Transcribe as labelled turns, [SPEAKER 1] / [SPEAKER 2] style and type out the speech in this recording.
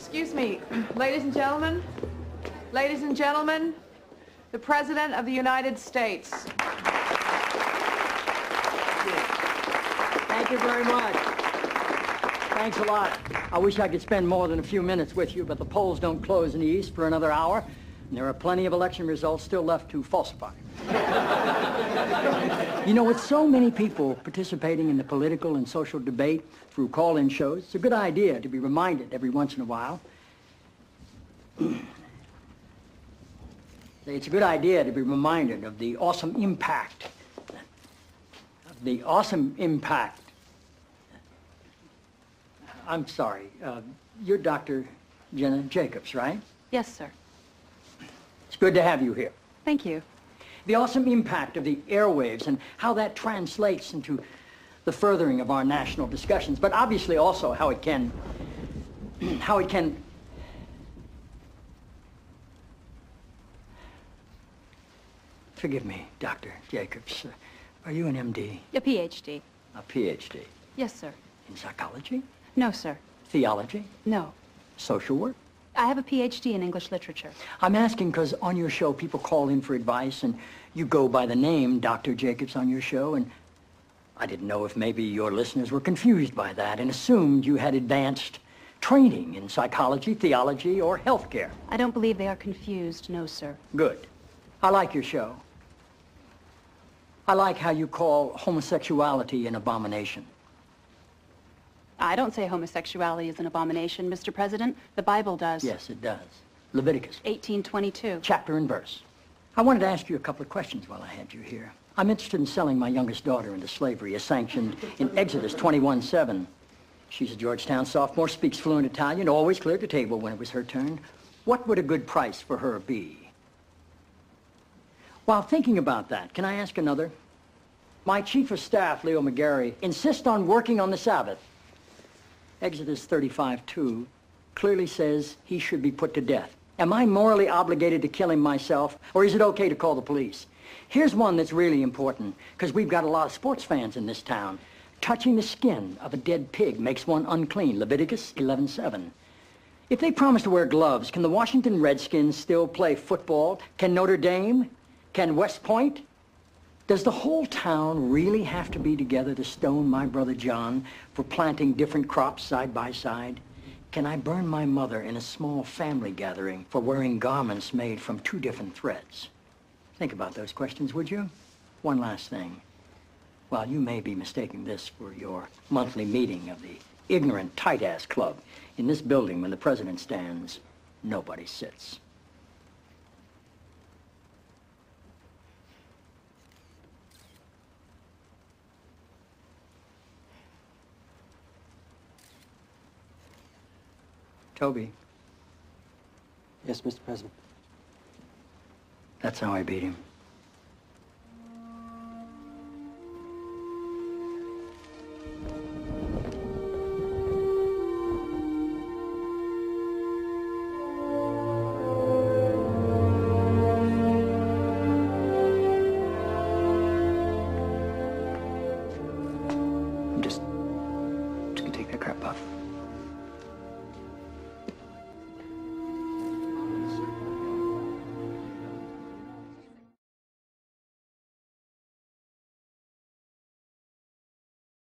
[SPEAKER 1] Excuse me, ladies and gentlemen, ladies and gentlemen, the President of the United States.
[SPEAKER 2] Thank you very much. Thanks a lot. I wish I could spend more than a few minutes with you, but the polls don't close in the East for another hour, and there are plenty of election results still left to falsify. you know, with so many people participating in the political and social debate through call-in shows, it's a good idea to be reminded every once in a while. It's a good idea to be reminded of the awesome impact, of the awesome impact. I'm sorry, uh, you're Dr. Jenna Jacobs, right?
[SPEAKER 3] Yes, sir.
[SPEAKER 2] It's good to have you here.
[SPEAKER 3] Thank you.
[SPEAKER 2] The awesome impact of the airwaves and how that translates into the furthering of our national discussions, but obviously also how it can, how it can Forgive me, Dr. Jacobs. Uh, Are you an MD?
[SPEAKER 3] A PhD.
[SPEAKER 2] A PhD?
[SPEAKER 3] Yes, sir.
[SPEAKER 2] In psychology?
[SPEAKER 3] No, sir.
[SPEAKER 2] Theology?
[SPEAKER 3] No.
[SPEAKER 2] Social work?
[SPEAKER 3] I have a PhD in English literature.
[SPEAKER 2] I'm asking because on your show people call in for advice and you go by the name Dr. Jacobs on your show and I didn't know if maybe your listeners were confused by that and assumed you had advanced training in psychology, theology, or healthcare.
[SPEAKER 3] I don't believe they are confused, no, sir.
[SPEAKER 2] Good. I like your show. I like how you call homosexuality an abomination.
[SPEAKER 3] I don't say homosexuality is an abomination, Mr. President. The Bible does.
[SPEAKER 2] Yes, it does. Leviticus,
[SPEAKER 3] 1822.
[SPEAKER 2] chapter and verse. I wanted to ask you a couple of questions while I had you here. I'm interested in selling my youngest daughter into slavery as sanctioned in Exodus 21:7. She's a Georgetown sophomore, speaks fluent Italian, always cleared the table when it was her turn. What would a good price for her be? While thinking about that, can I ask another? My chief of staff, Leo McGarry, insists on working on the Sabbath. Exodus 35:2 clearly says he should be put to death. Am I morally obligated to kill him myself, or is it okay to call the police? Here's one that's really important, because we've got a lot of sports fans in this town. Touching the skin of a dead pig makes one unclean. Leviticus 11:7. If they promise to wear gloves, can the Washington Redskins still play football? Can Notre Dame? Can West Point? Does the whole town really have to be together to stone my brother John for planting different crops side by side? Can I burn my mother in a small family gathering for wearing garments made from two different threads? Think about those questions, would you? One last thing. While you may be mistaking this for your monthly meeting of the ignorant tight-ass club, in this building when the president stands, nobody sits. Toby,
[SPEAKER 4] Yes, Mr. President.
[SPEAKER 2] that's how I beat him. I'm just, just gonna take that crap off.